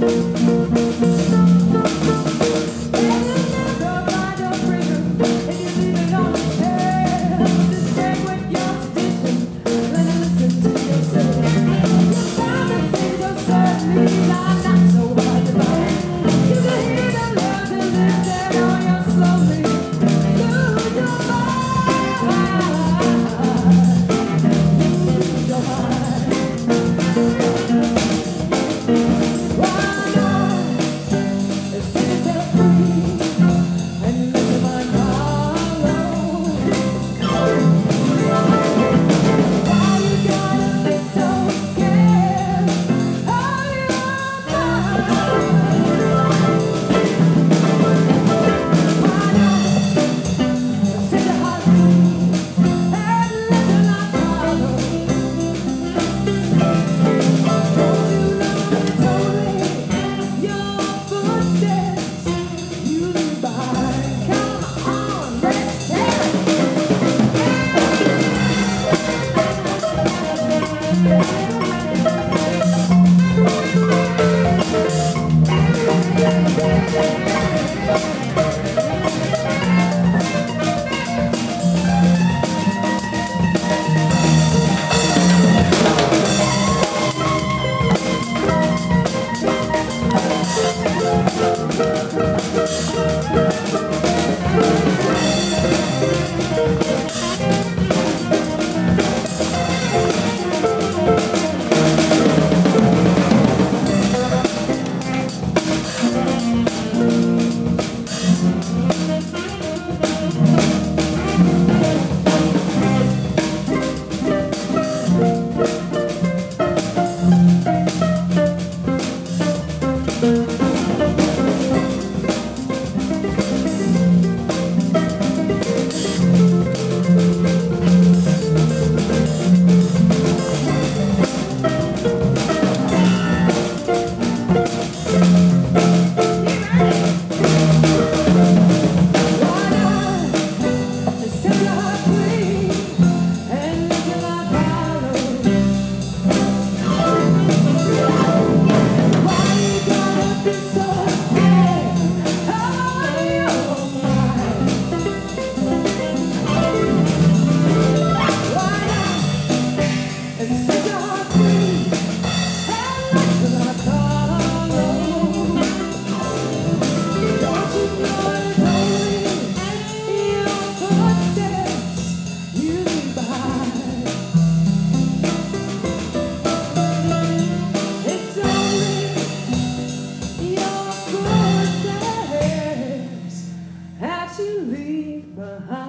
Thank behind.